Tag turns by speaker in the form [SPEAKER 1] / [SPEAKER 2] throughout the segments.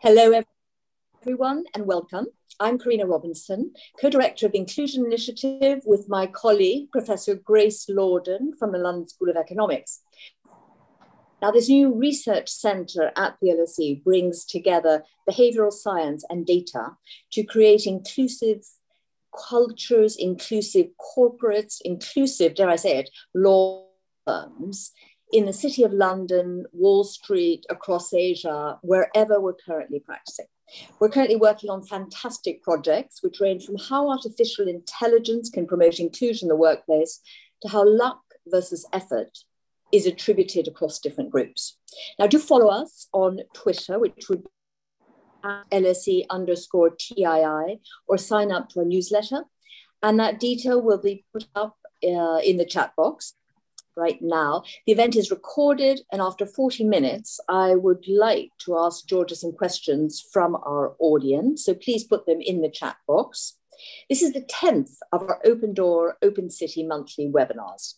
[SPEAKER 1] Hello, everyone, and welcome. I'm Karina Robinson, co-director of the Inclusion Initiative with my colleague, Professor Grace Lordan from the London School of Economics. Now, this new research centre at the LSE brings together behavioural science and data to create inclusive cultures, inclusive corporates, inclusive, dare I say it, law firms in the City of London, Wall Street, across Asia, wherever we're currently practicing. We're currently working on fantastic projects which range from how artificial intelligence can promote inclusion in the workplace to how luck versus effort is attributed across different groups. Now, do follow us on Twitter, which would be LSE underscore TII, or sign up to our newsletter. And that detail will be put up uh, in the chat box right now. The event is recorded, and after 40 minutes, I would like to ask Georgia some questions from our audience. So please put them in the chat box. This is the 10th of our Open Door, Open City monthly webinars.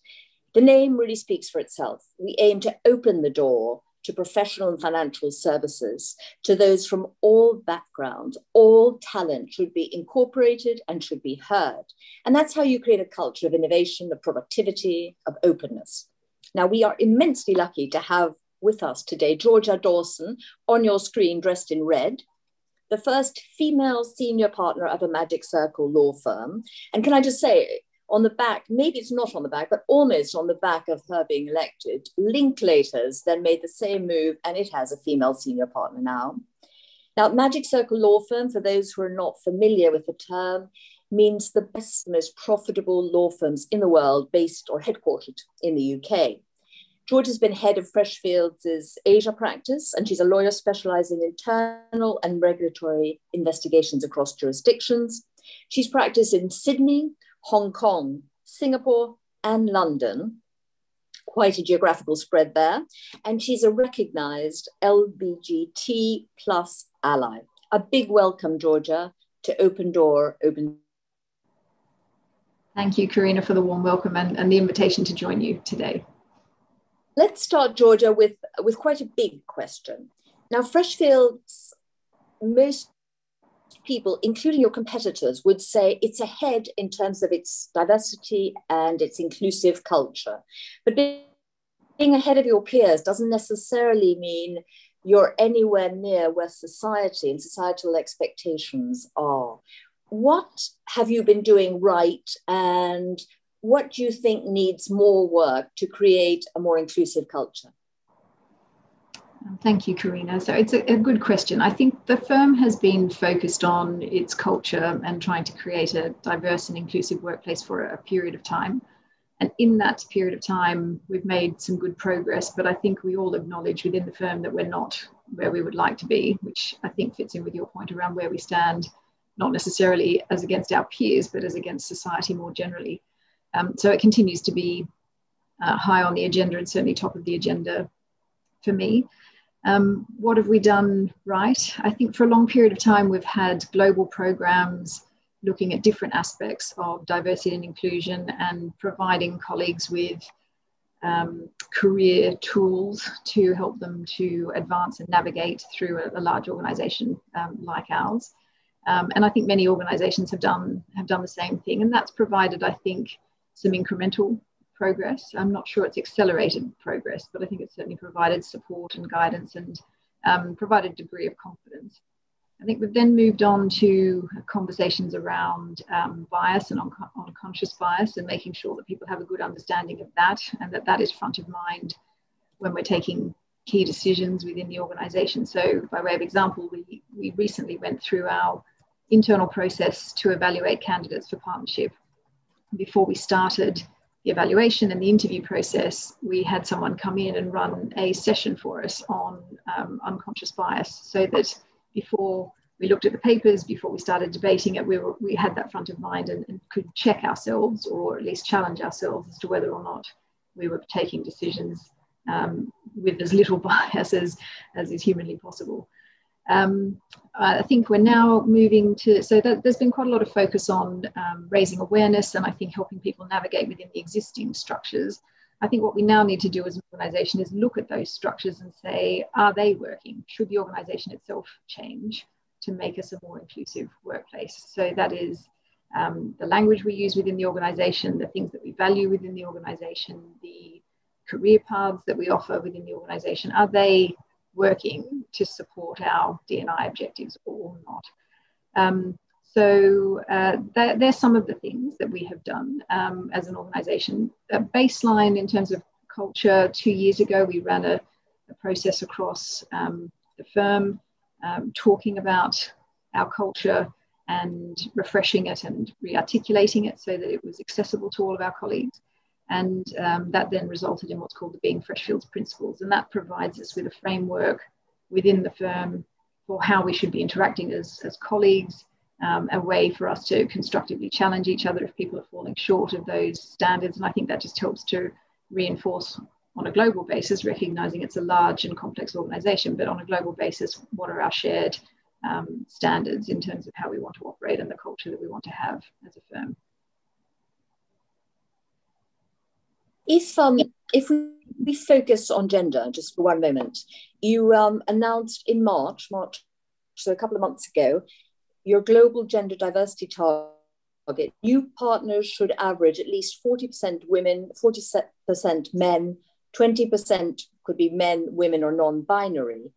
[SPEAKER 1] The name really speaks for itself. We aim to open the door to professional and financial services to those from all backgrounds. All talent should be incorporated and should be heard. And that's how you create a culture of innovation, of productivity, of openness. Now, we are immensely lucky to have with us today Georgia Dawson on your screen dressed in red. The first female senior partner of a Magic Circle law firm. And can I just say, on the back, maybe it's not on the back, but almost on the back of her being elected, Linklaters then made the same move and it has a female senior partner now. Now, Magic Circle Law Firm, for those who are not familiar with the term, means the best, most profitable law firms in the world based or headquartered in the UK. George has been head of Freshfields' Asia practice, and she's a lawyer specializing in internal and regulatory investigations across jurisdictions. She's practiced in Sydney, Hong Kong, Singapore, and London. Quite a geographical spread there. And she's a recognized LBGT plus ally. A big welcome, Georgia, to Open Door, Open.
[SPEAKER 2] Thank you, Karina, for the warm welcome and, and the invitation to join you today.
[SPEAKER 1] Let's start, Georgia, with, with quite a big question. Now, Freshfields most people, including your competitors, would say it's ahead in terms of its diversity and its inclusive culture. But being ahead of your peers doesn't necessarily mean you're anywhere near where society and societal expectations are. What have you been doing right, and what do you think needs more work to create a more inclusive culture?
[SPEAKER 2] Thank you, Karina. So it's a, a, good question. I think the firm has been focused on its culture and trying to create a diverse and inclusive workplace for a period of time. And in that period of time, we've made some good progress, but I think we all acknowledge within the firm that we're not where we would like to be, which I think fits in with your point around where we stand, not necessarily as against our peers, but as against society more generally. Um, so it continues to be uh, high on the agenda and certainly top of the agenda for me. Um, what have we done right? I think for a long period of time, we've had global programs looking at different aspects of diversity and inclusion and providing colleagues with um, career tools to help them to advance and navigate through a, a large organization um, like ours. Um, and I think many organizations have done have done the same thing, and that's provided, I think, some incremental progress. I'm not sure it's accelerated progress, but I think it's certainly provided support and guidance and um, provided a degree of confidence. I think we've then moved on to conversations around um, bias and un- unconscious bias and making sure that people have a good understanding of that and that that is front of mind when we're taking key decisions within the organization. So, by way of example, we, we recently went through our internal process to evaluate candidates for partnership. Before we started the evaluation and the interview process, we had someone come in and run a session for us on um, unconscious bias so that before we looked at the papers, before we started debating it, we, were, we had that front of mind and, and could check ourselves or at least challenge ourselves as to whether or not we were taking decisions um, with as little bias as, as is humanly possible. Um, I think we're now moving to, so that, there's been quite a lot of focus on um, raising awareness and I think helping people navigate within the existing structures. I think what we now need to do as an organization is look at those structures and say, are they working? Should the organization itself change to make us a more inclusive workplace? So that is um, the language we use within the organization, the things that we value within the organization, the career paths that we offer within the organization. Are they working to support our D&I objectives or not? Um, so uh, that, there's some of the things that we have done um, as an organization. A baseline in terms of culture, two years ago, we ran a, a process across um, the firm um, talking about our culture and refreshing it and re-articulating it so that it was accessible to all of our colleagues. And um, that then resulted in what's called the Being Freshfields Principles. And that provides us with a framework within the firm for how we should be interacting as, as colleagues, um, a way for us to constructively challenge each other if people are falling short of those standards. And I think that just helps to reinforce on a global basis, recognizing it's a large and complex organization, but on a global basis, what are our shared um, standards in terms of how we want to operate and the culture that we want to have as a firm.
[SPEAKER 1] If um, if we focus on gender just for one moment, you um, announced in March, March, so a couple of months ago, your global gender diversity target. New partners should average at least 40% women, 40% men, 20% could be men, women, or non binary.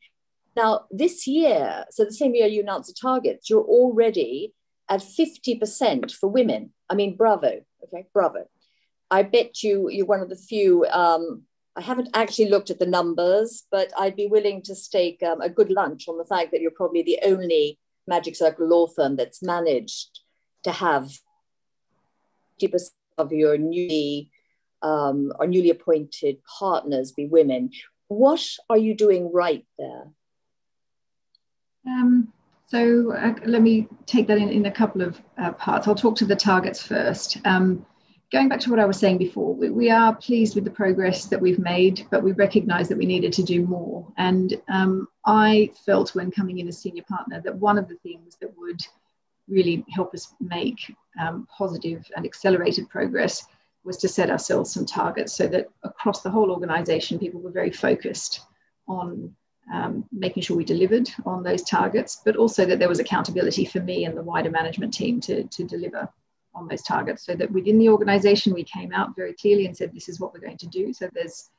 [SPEAKER 1] Now, this year, so the same year you announced the targets, you're already at 50% for women. I mean, bravo. Okay, bravo. I bet you you're one of the few. Um, I haven't actually looked at the numbers, but I'd be willing to stake um, a good lunch on the fact that you're probably the only Magic Circle law firm that's managed to have 50% of your newly um, or newly appointed partners be women. What are you doing right there?
[SPEAKER 2] Um, so uh, let me take that in, in a couple of uh, parts. I'll talk to the targets first. Um, going back to what I was saying before, we, we, are pleased with the progress that we've made, but we recognise that we needed to do more. And um, I felt when coming in as senior partner that one of the things that would really help us make um, positive and accelerated progress was to set ourselves some targets so that across the whole organisation, people were very focused on um, making sure we delivered on those targets, but also that there was accountability for me and the wider management team to, to deliver on those targets. So that within the organization, we came out very clearly and said, this is what we're going to do. So there's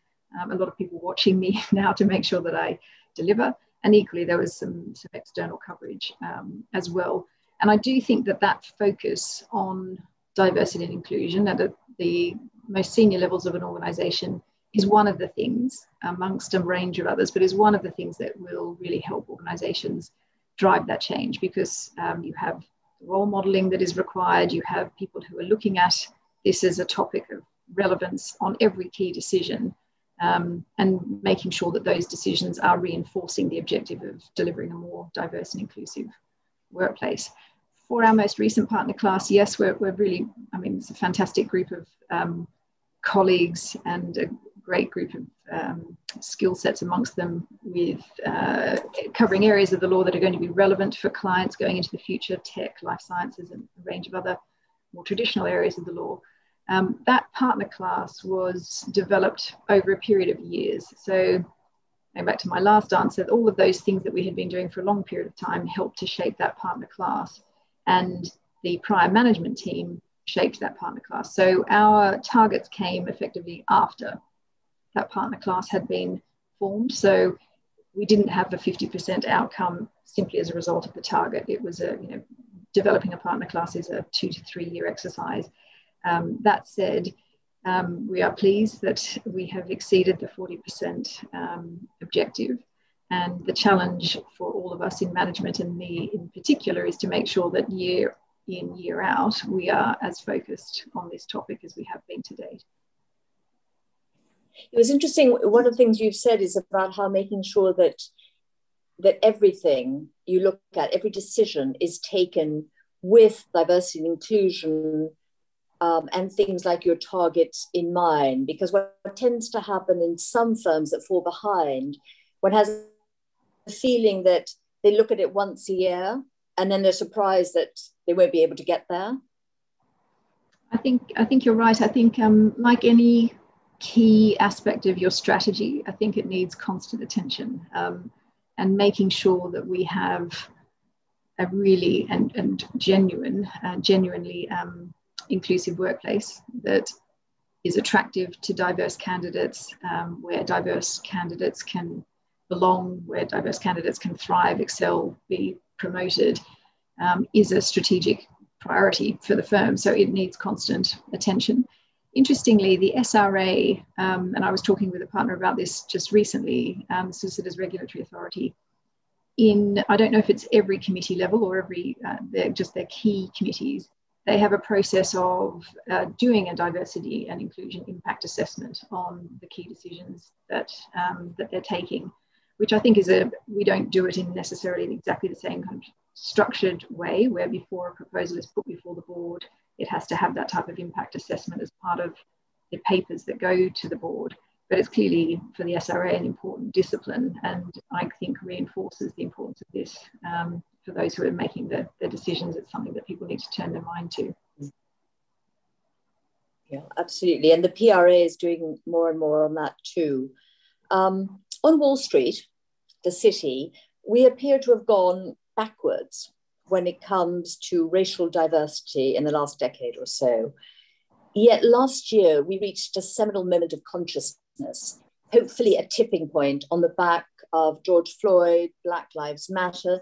[SPEAKER 2] um, a lot of people watching me now to make sure that I deliver. And equally, there was some, some external coverage um, as well. And I do think that that focus on diversity and inclusion at the most senior levels of an organization is one of the things, amongst a range of others, but is one of the things that will really help organizations drive that change because um, you have role modeling that is required, you have people who are looking at this as a topic of relevance on every key decision. Um, and making sure that those decisions are reinforcing the objective of delivering a more diverse and inclusive workplace. For our most recent partner class, yes, we're, we're really, I mean, it's a fantastic group of um, colleagues and a great group of um, skill sets amongst them with uh, covering areas of the law that are going to be relevant for clients going into the future, tech, life sciences, and a range of other more traditional areas of the law. Um, that partner class was developed over a period of years. So, going back to my last answer, all of those things that we had been doing for a long period of time helped to shape that partner class. And the prior management team shaped that partner class. So, our targets came effectively after that partner class had been formed. So we didn't have a 50% outcome simply as a result of the target. It was a, you know, developing a partner class is a two to three year exercise. Um, that said, um, we are pleased that we have exceeded the 40% um, objective. And the challenge for all of us in management and me in particular is to make sure that year in, year out, we are as focused on this topic as we have been to date.
[SPEAKER 1] It was interesting. One of the things you've said is about how making sure that that everything you look at, every decision is taken with diversity and inclusion um, and things like your targets in mind. Because what tends to happen in some firms that fall behind, one has a feeling that they look at it once a year and then they're surprised that they won't be able to get there.
[SPEAKER 2] I think I think you're right. I think um, like any key aspect of your strategy. I think it needs constant attention um, and making sure that we have a really and, and genuine, uh, genuinely um, inclusive workplace that is attractive to diverse candidates, um, where diverse candidates can belong, where diverse candidates can thrive, excel, be promoted, um, is a strategic priority for the firm. So it needs constant attention. Interestingly, the SRA, um, and I was talking with a partner about this just recently, um, Solicitors Regulatory Authority, in, I don't know if it's every committee level or every, uh, just their key committees, they have a process of uh, doing a diversity and inclusion impact assessment on the key decisions that, um, that they're taking, which I think is a, we don't do it in necessarily exactly the same kind of structured way where before a proposal is put before the board, it has to have that type of impact assessment as part of the papers that go to the board. But it's clearly for the SRA an important discipline, and I think reinforces the importance of this um, for those who are making the, the decisions. It's something that people need to turn their mind to.
[SPEAKER 1] Yeah, absolutely. And the PRA is doing more and more on that too. Um, on Wall Street, the city, we appear to have gone backwards when it comes to racial diversity in the last decade or so. Yet last year, we reached a seminal moment of consciousness, hopefully a tipping point on the back of George Floyd, Black Lives Matter.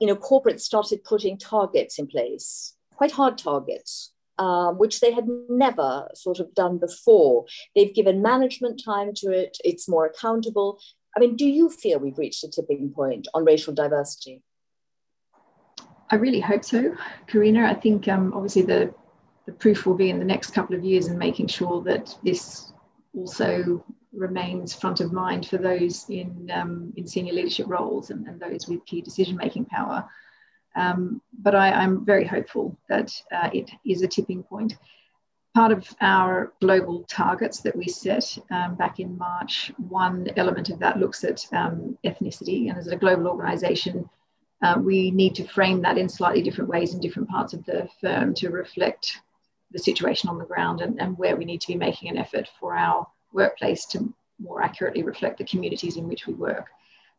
[SPEAKER 1] You know, corporates started putting targets in place, quite hard targets, um, which they had never sort of done before. They've given management time to it, it's more accountable. I mean, do you feel we've reached a tipping point on racial diversity?
[SPEAKER 2] I really hope so, Karina. I think um, obviously the, the proof will be in the next couple of years in making sure that this also remains front of mind for those in, um, in senior leadership roles and, and those with key decision making power. Um, but I, am very hopeful that uh, it is a tipping point. Part of our global targets that we set um, back in March, one element of that looks at um, ethnicity. And as a global organization, uh, we need to frame that in slightly different ways in different parts of the firm to reflect the situation on the ground and, and where we need to be making an effort for our workplace to more accurately reflect the communities in which we work.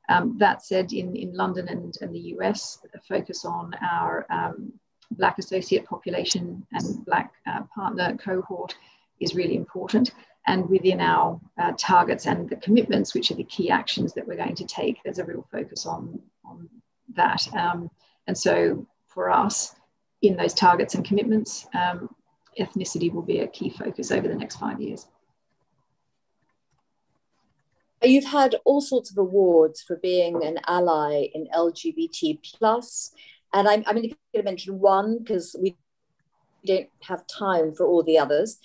[SPEAKER 2] Um, that said, in, in London and, and the US, a focus on our um, Black associate population and Black uh, partner cohort is really important. And within our uh, targets and the commitments, which are the key actions that we're going to take, there's a real focus on, on that. Um, and so for us, in those targets and commitments, um, ethnicity will be a key focus over the next five years.
[SPEAKER 1] You've had all sorts of awards for being an ally in LGBT plus, and I'm, I'm going to mention one because we don't have time for all the others.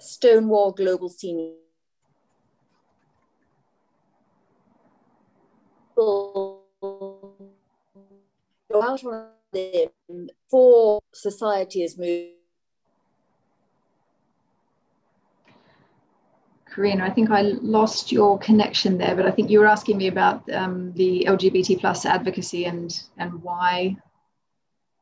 [SPEAKER 1] Stonewall Global Senior go out on them for society is moving.
[SPEAKER 2] Karina, I think I lost your connection there, but I think you were asking me about um, the LGBT plus advocacy and and why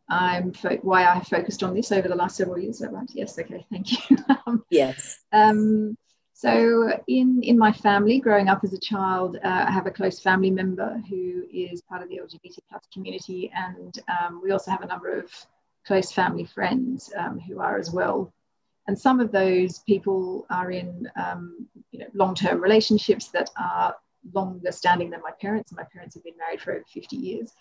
[SPEAKER 2] I'm why I focused on this over the last several years. Is that right? Yes. Okay. Thank you.
[SPEAKER 1] um, yes.
[SPEAKER 2] Um, so, in, in my family, growing up as a child, uh, I have a close family member who is part of the LGBT plus community, and um, we also have a number of close family friends um, who are as well. And some of those people are in um, you know, long-term relationships that are longer standing than my parents. My parents have been married for over 50 years.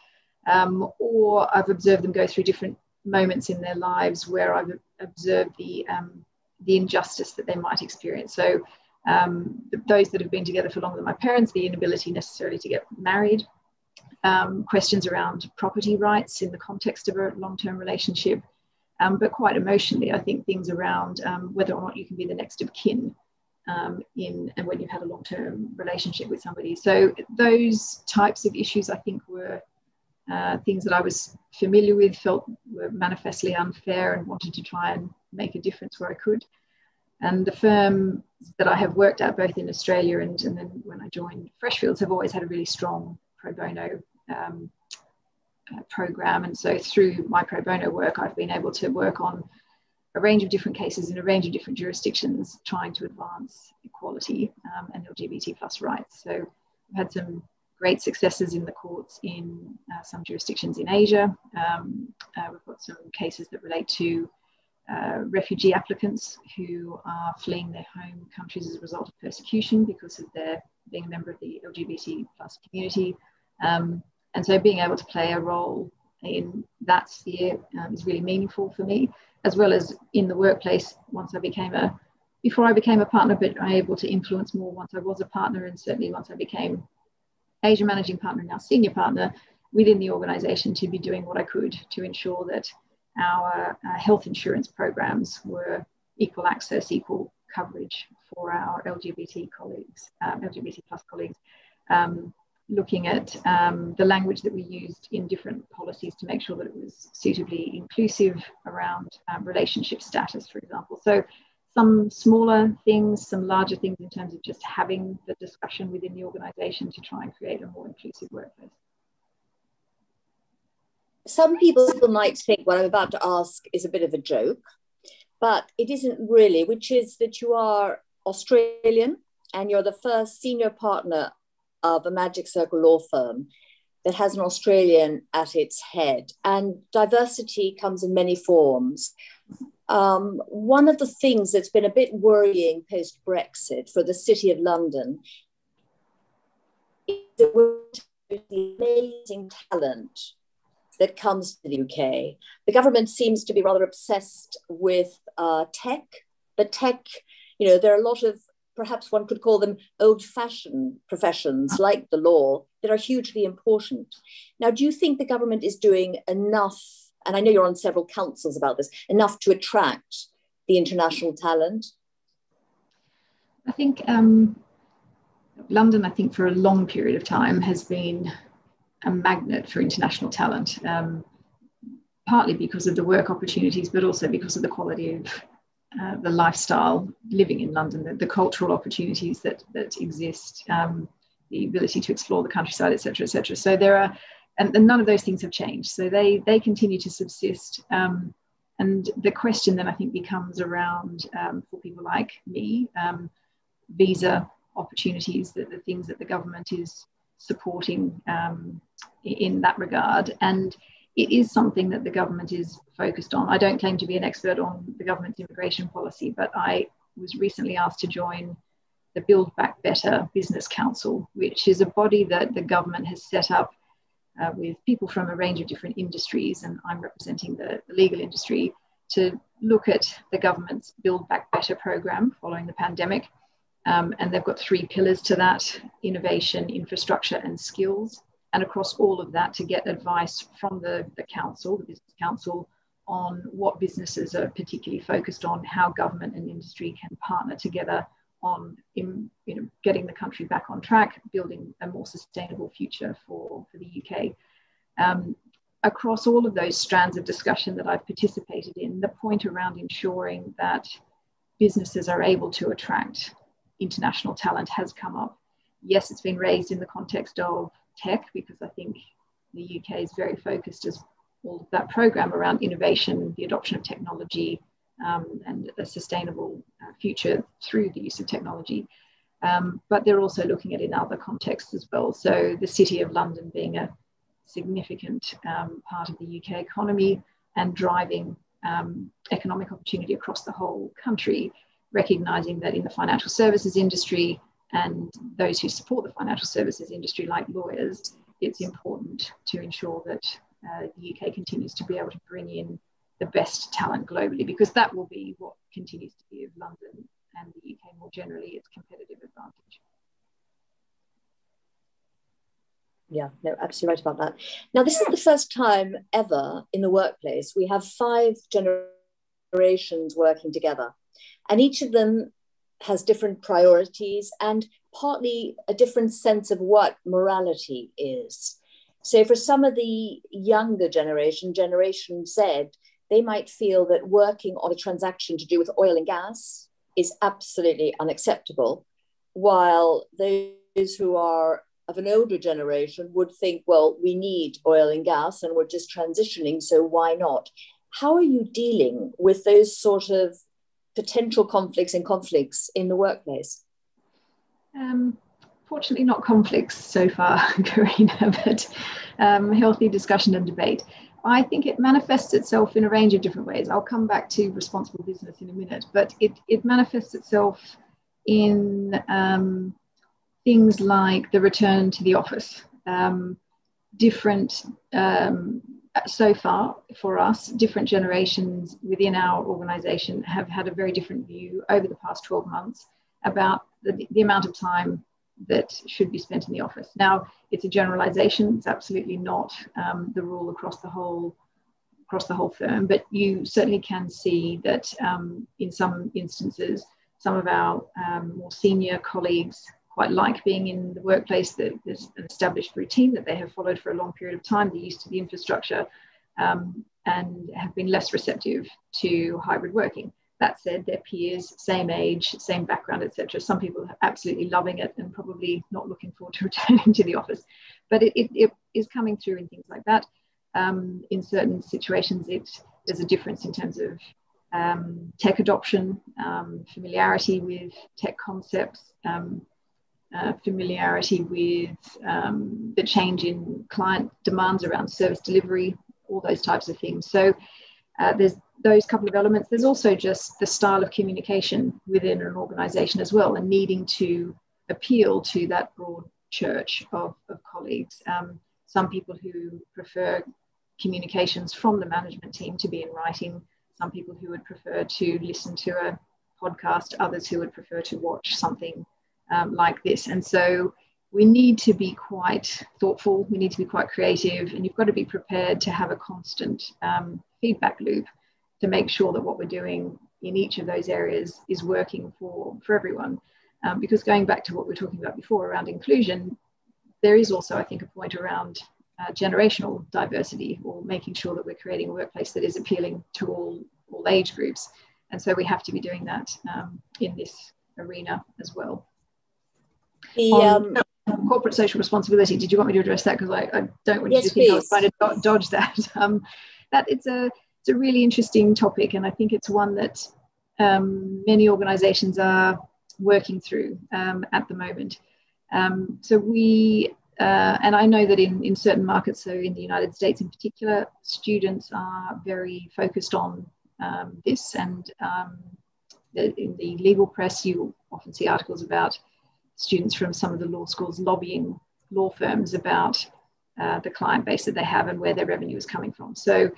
[SPEAKER 2] Um, or I've observed them go through different moments in their lives where I've observed the um, the injustice that they might experience. So, um, those that have been together for longer than my parents, the inability necessarily to get married, um, questions around property rights in the context of a long term relationship, um, but quite emotionally, I think things around um, whether or not you can be the next of kin. Um, in and when you've had a long-term relationship with somebody, so those types of issues I think were uh, things that I was familiar with, felt were manifestly unfair, and wanted to try and make a difference where I could. And the firm that I have worked at, both in Australia and, and then when I joined Freshfields, have always had a really strong pro bono um, uh, program. And so through my pro bono work, I've been able to work on a range of different cases in a range of different jurisdictions trying to advance equality um, and LGBT plus rights. So we've had some great successes in the courts in uh, some jurisdictions in Asia. Um, uh, we've got some cases that relate to uh, refugee applicants who are fleeing their home countries as a result of persecution because of their being a member of the LGBT plus community. Um, and so being able to play a role in that sphere um, is really meaningful for me, as well as in the workplace once I became a, before I became a partner, but I able to influence more once I was a partner and certainly once I became Asia managing partner, now senior partner within the organization to be doing what I could to ensure that our uh, health insurance programs were equal access, equal coverage for our LGBT colleagues, um, LGBT plus colleagues, um, looking at um, the language that we used in different policies to make sure that it was suitably inclusive around um, relationship status, for example. So some smaller things, some larger things in terms of just having the discussion within the organization to try and create a more inclusive workplace.
[SPEAKER 1] Some people might think what I'm about to ask is a bit of a joke, but it isn't really, which is that you are Australian and you're the first senior partner of a Magic Circle law firm that has an Australian at its head. And diversity comes in many forms. Um, one of the things that's been a bit worrying post Brexit for the City of London is the amazing talent that comes to the UK. The government seems to be rather obsessed with uh, tech, but tech, you know, there are a lot of perhaps one could call them old fashioned professions like the law that are hugely important. Now, do you think the government is doing enough? And I know you're on several councils about this, enough to attract the international talent?
[SPEAKER 2] I think um, London, I think for a long period of time, has been a magnet for international talent, um, partly because of the work opportunities, but also because of the quality of uh, the lifestyle living in London, the, the, cultural opportunities that, that exist, um, the ability to explore the countryside, etc., etc. So there are, and, and, none of those things have changed. So they they continue to subsist. Um, and the question then I think becomes around um, for people like me, um, visa opportunities, the, the things that the government is supporting um, in that regard. And it is something that the government is focused on. I don't claim to be an expert on the government's immigration policy, but I was recently asked to join the Build Back Better Business Council, which is a body that the government has set up uh, with people from a range of different industries, and I'm representing the, the legal industry to look at the government's Build Back Better program following the pandemic. Um, and they've got three pillars to that innovation, infrastructure, and skills and across all of that to get advice from the, the council, the business council, on what businesses are particularly focused on, how government and industry can partner together on in, you know, getting the country back on track, building a more sustainable future for, for the UK. Um, across all of those strands of discussion that I've participated in, the point around ensuring that businesses are able to attract international talent has come up. Yes, it's been raised in the context of tech because I think the UK is very focused as all of that program around innovation, the adoption of technology, um, and a sustainable uh, future through the use of technology. Um, but they're also looking at it in other contexts as well. So the City of London being a significant um, part of the UK economy and driving um, economic opportunity across the whole country, recognizing that in the financial services industry, and those who support the financial services industry, like lawyers, it's important to ensure that uh, the UK continues to be able to bring in the best talent globally, because that will be what continues to be of London and the UK more generally its competitive advantage.
[SPEAKER 1] Yeah, no, absolutely right about that. Now, this is the first time ever in the workplace we have five generations working together, and each of them has different priorities and partly a different sense of what morality is. So, for some of the younger generation, Generation Z, they might feel that working on a transaction to do with oil and gas is absolutely unacceptable, while those who are of an older generation would think, well, we need oil and gas and we're just transitioning, so why not? how are you dealing with those sort of potential conflicts and conflicts in the workplace?
[SPEAKER 2] Um, fortunately, not conflicts so far, Karina, but um, healthy discussion and debate. I think it manifests itself in a range of different ways. I'll come back to responsible business in a minute, but it, it manifests itself in um, things like the return to the office. Um, different, um, so far for us, different generations within our organization have had a very different view over the past 12 months about the, the amount of time that should be spent in the office. Now, it's a generalization. It's absolutely not um, the rule across the whole across the whole firm, but you certainly can see that um, in some instances, some of our um, more senior colleagues quite like being in the workplace. That there's an established routine that they have followed for a long period of time. They're used to the infrastructure um, and have been less receptive to hybrid working. That said, their peers, same age, same background, etc. Some people are absolutely loving it and probably not looking forward to returning to the office. But it, it, it is coming through in things like that. Um, in certain situations, it, there's a difference in terms of um, tech adoption, um, familiarity with tech concepts, um, uh, familiarity with um, the change in client demands around service delivery, all those types of things. So uh, there's those couple of elements. There's also just the style of communication within an organization as well, and needing to appeal to that broad church of, of colleagues. Um, some people who prefer communications from the management team to be in writing, some people who would prefer to listen to a podcast, others who would prefer to watch something um, like this. And so we need to be quite thoughtful, we need to be quite creative, and you've got to be prepared to have a constant um, feedback loop to make sure that what we're doing in each of those areas is working for, for everyone. Um, because going back to what we were talking about before around inclusion, there is also, I think, a point around uh, generational diversity or making sure that we're creating a workplace that is appealing to all, all age groups. And so we have to be doing that um, in this arena as well. The, um, corporate social responsibility, did you want me to address that? Because I, I, don't want yes, you to think please. I was trying to dodge that. Um, that it's a it's a really interesting topic, and I think it's one that um, many organisations are working through um, at the moment. Um, so we, uh, and I know that in, in certain markets, so in the United States in particular, students are very focused on um, this. And um, in the legal press, you often see articles about students from some of the law schools lobbying law firms about uh, the client base that they have and where their revenue is coming from. So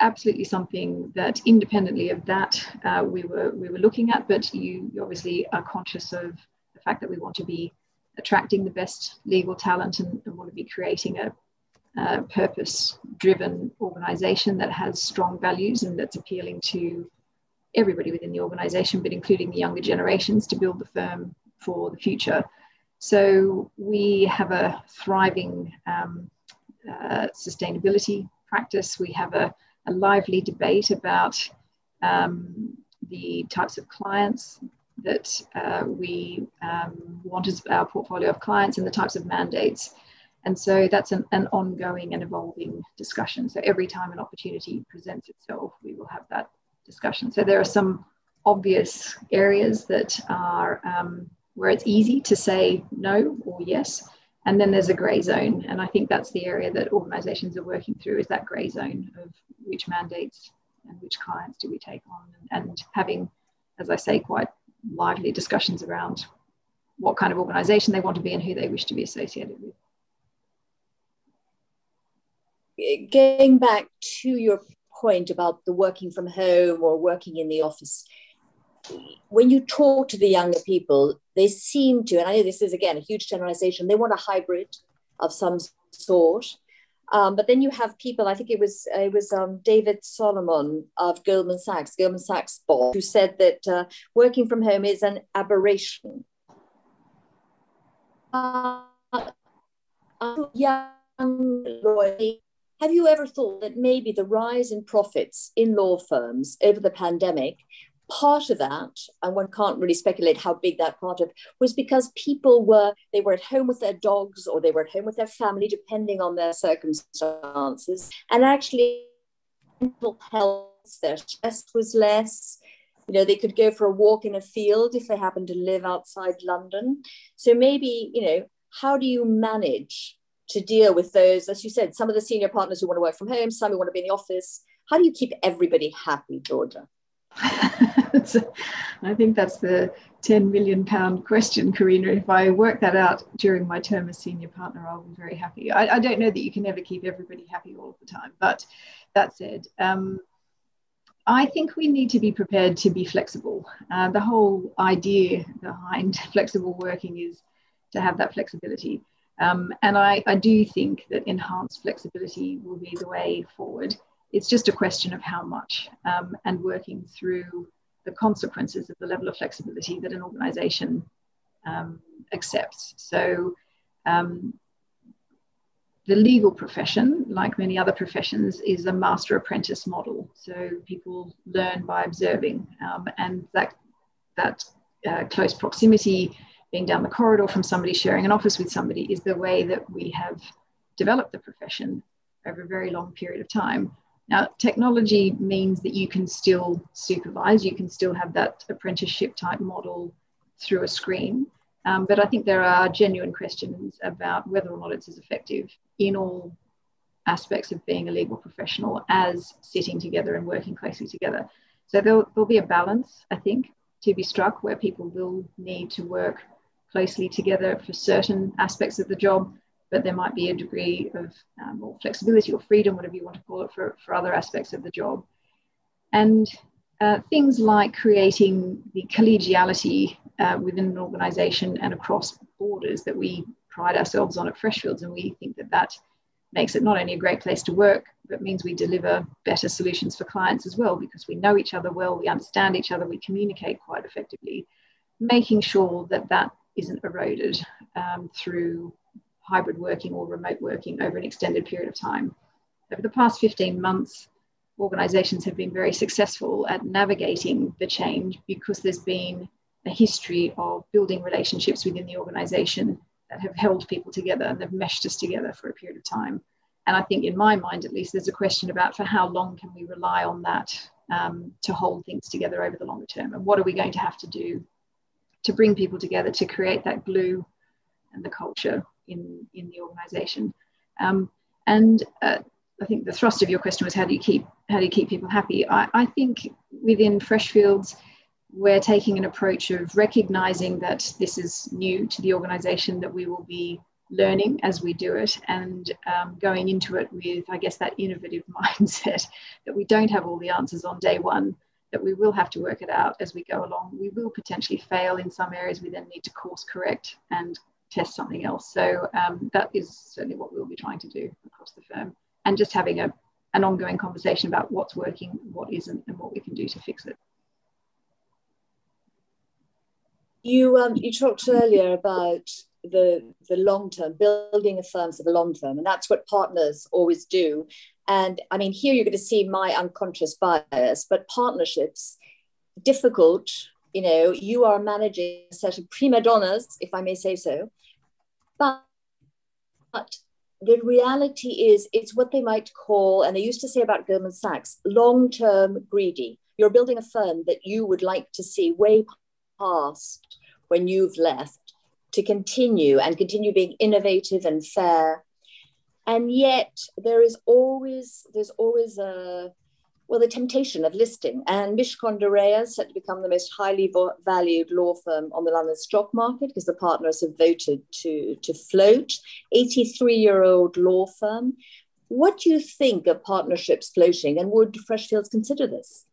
[SPEAKER 2] absolutely something that independently of that uh, we were we were looking at but you, you, obviously are conscious of the fact that we want to be attracting the best legal talent and, and want to be creating a, a purpose driven organization that has strong values and that's appealing to everybody within the organization but including the younger generations to build the firm for the future so we have a thriving um, uh, sustainability practice we have a a lively debate about um, the types of clients that uh, we um, want as our portfolio of clients and the types of mandates. And so that's an, an ongoing and evolving discussion. So every time an opportunity presents itself, we will have that discussion. So there are some obvious areas that are um, where it's easy to say no or yes. And then there's a grey zone. And I think that's the area that organizations are working through is that grey zone of which mandates and which clients do we take on and, and having, as I say, quite lively discussions around what kind of organization they want to be and who they wish to be associated with.
[SPEAKER 1] Going back to your point about the working from home or working in the office, when you talk to the younger people, they seem to, and I know this is again a huge generalization, they want a hybrid of some sort. Um, but then you have people. I think it was it was um, David Solomon of Goldman Sachs, Goldman Sachs boss, who said that uh, working from home is an aberration. Uh, young lawyer, have you ever thought that maybe the rise in profits in law firms over the pandemic part of that, and one can't really speculate how big that part of was because people were they were at home with their dogs or they were at home with their family, depending on their circumstances, and actually mental health, their stress was less. You know, they could go for a walk in a field if they happen to live outside London. So maybe, you know, how do you manage to deal with those, as you said, some of the senior partners who want to work from home, some who want to be in the office? How do you keep everybody happy, Georgia?
[SPEAKER 2] I think that's the 10 million pound question, Karina. If I work that out during my term as senior partner, I'll be very happy. I, I don't know that you can ever keep everybody happy all the time, but that said, um, I think we need to be prepared to be flexible. Uh, the whole idea behind flexible working is to have that flexibility. Um, and I, I do think that enhanced flexibility will be the way forward. It's just a question of how much um, and working through the consequences of the level of flexibility that an organization um, accepts. So, um, the legal profession, like many other professions, is a master apprentice model. So people learn by observing, um, and that that uh, close proximity, being down the corridor from somebody, sharing an office with somebody, is the way that we have developed the profession over a very long period of time. Now, technology means that you can still supervise, you can still have that apprenticeship type model through a screen. Um, but I think there are genuine questions about whether or not it's as effective in all aspects of being a legal professional as sitting together and working closely together. So there'll, there'll be a balance, I think, to be struck where people will need to work closely together for certain aspects of the job there might be a degree of um, or flexibility or freedom, whatever you want to call it, for, for other aspects of the job. And uh, things like creating the collegiality uh, within an organization and across borders that we pride ourselves on at Freshfields. And we think that that makes it not only a great place to work, but means we deliver better solutions for clients as well because we know each other well, we understand each other, we communicate quite effectively, making sure that that isn't eroded um, through hybrid working or remote working over an extended period of time. Over the past 15 months, organizations have been very successful at navigating the change because there's been a history of building relationships within the organization that have held people together and they've meshed us together for a period of time. And I think, in my mind at least, there's a question about for how long can we rely on that um, to hold things together over the longer term? And what are we going to have to do to bring people together to create that glue and the culture in, in the organization. Um, and uh, I think the thrust of your question was how do you keep how do you keep people happy? I, I think within Freshfields, we're taking an approach of recognizing that this is new to the organization, that we will be learning as we do it and um, going into it with, I guess, that innovative mindset that we don't have all the answers on day one, that we will have to work it out as we go along. We will potentially fail in some areas, we then need to course correct and test something else. So um, that is certainly what we'll be trying to do across the firm and just having a, an ongoing conversation about what's working, what isn't, and what we can do to fix it.
[SPEAKER 1] You, um, you talked earlier about the, the long term, building a firm for the long term, and that's what partners always do. And I mean, here you're going to see my unconscious bias, but partnerships, difficult you know, you are managing a set of prima donnas, if I may say so. But, but the reality is, it's what they might call, and they used to say about Goldman Sachs, long term greedy. You're building a firm that you would like to see way past when you've left to continue and continue being innovative and fair. And yet there is always, there's always a, well, the temptation of listing. And Mishcon de Reya is set to become the most highly valued law firm on the London stock market because the partners have voted to, to float. 83 year old law firm. What do you think of partnerships floating and would Freshfields consider this?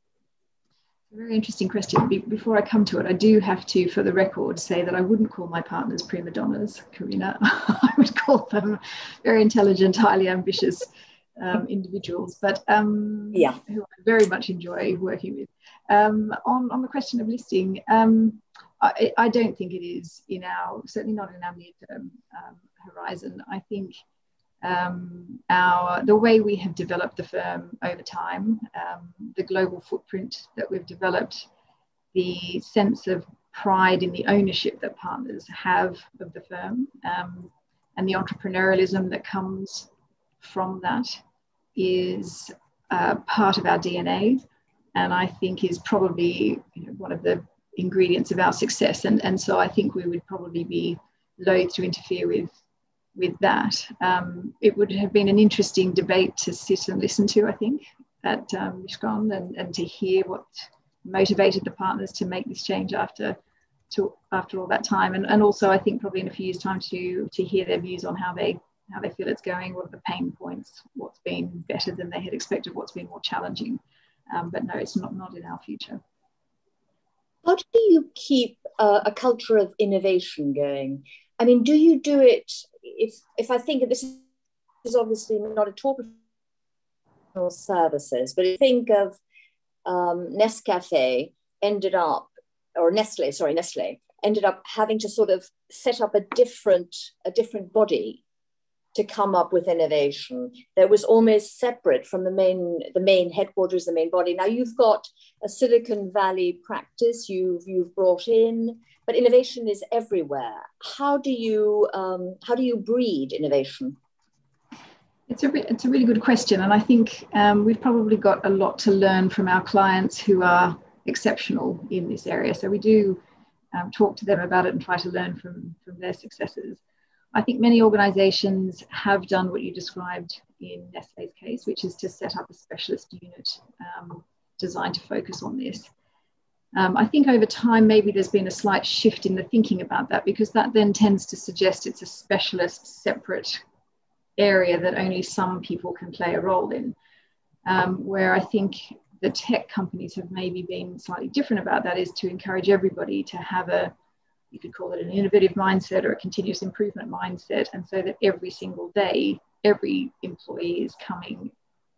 [SPEAKER 2] Very interesting question. Be- before I come to it, I do have to, for the record, say that I wouldn't call my partners prima donnas, Karina. I would call them very intelligent, highly ambitious um, individuals, but um,
[SPEAKER 1] yeah,
[SPEAKER 2] who I very much enjoy working with. Um, on on the question of listing, um, I, I, don't think it is in our certainly not in our near term um, horizon. I think um, our the way we have developed the firm over time, the global footprint that we've developed, the sense of pride in the ownership that partners have of the firm, and the entrepreneurialism that comes from that is uh, part of our DNA, and I think is probably you know, one of the ingredients of our success. And, and so I think we would probably be loath to interfere with with that. Um, it would have been an interesting debate to sit and listen to, I think, at um, and, and to hear what motivated the partners to make this change after to, after all that time. And, and also, I think probably in a few years' time to to hear their views on how they how they feel it's going, what are the pain points, what's been better than they had expected, what's been more challenging. Um, but no, it's not not in our future.
[SPEAKER 1] How do you keep uh, a culture of innovation going? I mean, do you do it if if I think of this is obviously not at all professional services, but think of um, Nescafe ended up, or Nestle, sorry, Nestle ended up having to sort of set up a different a different body to come up with innovation that was almost separate from the main the main headquarters the main body. Now you've got a silicon valley practice you've you've brought in but innovation is everywhere. How do you um, how do you breed innovation?
[SPEAKER 2] It's a, re- it's a really good question and i think um, we've probably got a lot to learn from our clients who are exceptional in this area. So we do um, talk to them about it and try to learn from from their successes I think many organizations have done what you described in Nestle's case, which is to set up a specialist unit um, designed to focus on this. Um, I think over time, maybe there's been a slight shift in the thinking about that because that then tends to suggest it's a specialist, separate area that only some people can play a role in. Um, where I think the tech companies have maybe been slightly different about that is to encourage everybody to have a you could call it an innovative mindset or a continuous improvement mindset. And so that every single day, every employee is coming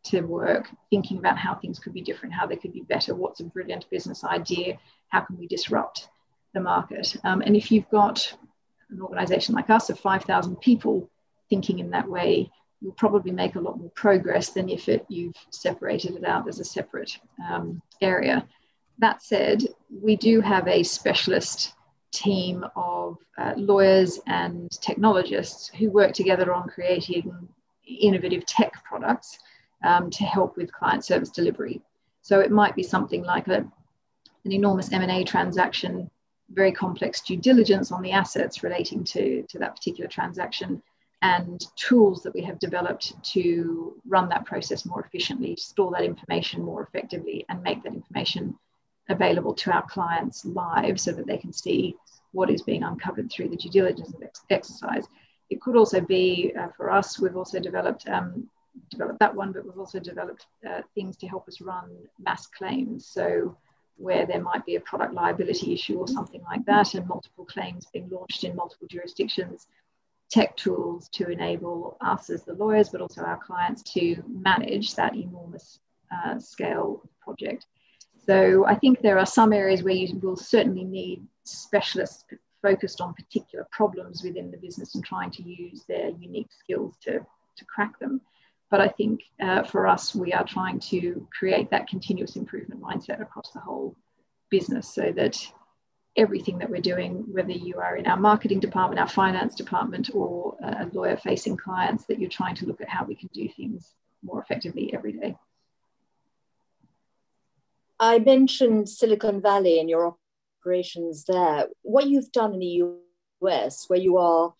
[SPEAKER 2] to work thinking about how things could be different, how they could be better, what's a brilliant business idea, how can we disrupt the market. Um, and if you've got an organization like us of 5,000 people thinking in that way, you'll probably make a lot more progress than if it, you've separated it out as a separate um, area. That said, we do have a specialist team of uh, lawyers and technologists who work together on creating innovative tech products um, to help with client service delivery. So it might be something like a, an enormous M&A transaction, very complex due diligence on the assets relating to, to that particular transaction, and tools that we have developed to run that process more efficiently, store that information more effectively, and make that information available to our clients live so that they can see what is being uncovered through the due diligence exercise. It could also be uh, for us, we've also developed, um, developed that one, but we've also developed uh, things to help us run mass claims. So where there might be a product liability issue or something like that, and multiple claims being launched in multiple jurisdictions, tech tools to enable us as the lawyers, but also our clients to manage that enormous uh, scale project. So I think there are some areas where you will certainly need specialists focused on particular problems within the business and trying to use their unique skills to, to crack them. But I think uh, for us, we are trying to create that continuous improvement mindset across the whole business so that everything that we're doing, whether you are in our marketing department, our finance department, or a lawyer facing clients, that you're trying to look at how we can do things more effectively every day.
[SPEAKER 1] I mentioned Silicon Valley and your operations there. What you've done in the US, where you are,